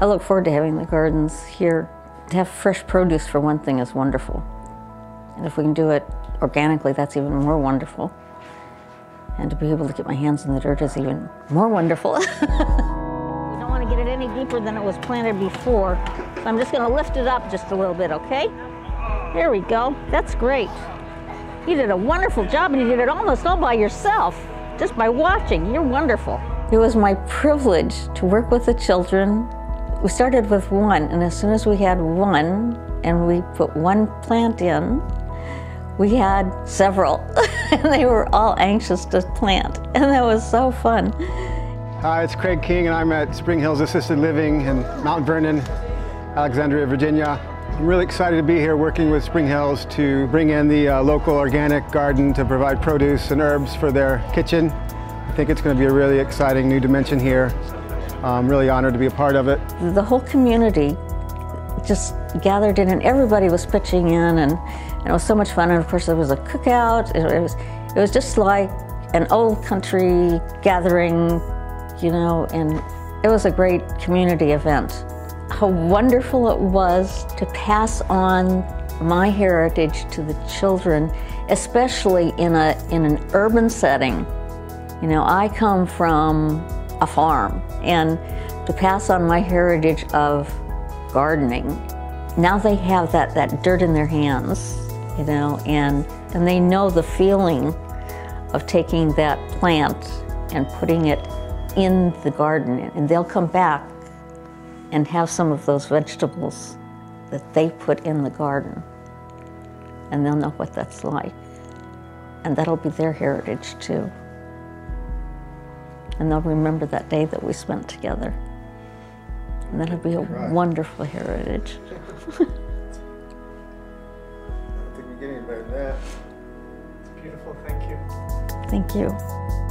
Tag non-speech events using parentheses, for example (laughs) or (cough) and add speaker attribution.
Speaker 1: I look forward to having the gardens here. To have fresh produce, for one thing, is wonderful. And if we can do it organically, that's even more wonderful. And to be able to get my hands in the dirt is even more wonderful. (laughs) we don't want to get it any deeper than it was planted before. So I'm just going to lift it up just a little bit, okay? There we go. That's great. You did a wonderful job and you did it almost all by yourself, just by watching. You're wonderful. It was my privilege to work with the children. We started with one, and as soon as we had one and we put one plant in, we had several, (laughs) and they were all anxious to plant, and that was so fun.
Speaker 2: Hi, it's Craig King, and I'm at Spring Hills Assisted Living in Mount Vernon, Alexandria, Virginia. I'm really excited to be here working with Spring Hills to bring in the uh, local organic garden to provide produce and herbs for their kitchen. I think it's going to be a really exciting new dimension here. I'm really honored to be a part of it.
Speaker 1: The whole community just gathered in and everybody was pitching in and, and, it was so much fun and of course there was a cookout. It, it, was, it was just like an old country gathering, you know, and it was a great community event. How wonderful it was to pass on my heritage to the children, especially in, a, in an urban setting. You know, I come from a farm and to pass on my heritage of gardening. Now they have that, that dirt in their hands, you know, and, and they know the feeling of taking that plant and putting it in the garden. And they'll come back and have some of those vegetables that they put in the garden. And they'll know what that's like. And that'll be their heritage too. And they'll remember that day that we spent together. And that'll be a right. wonderful heritage. (laughs)
Speaker 2: I (laughs) don't think we get any better than that.
Speaker 3: It's beautiful, thank you.
Speaker 1: Thank you.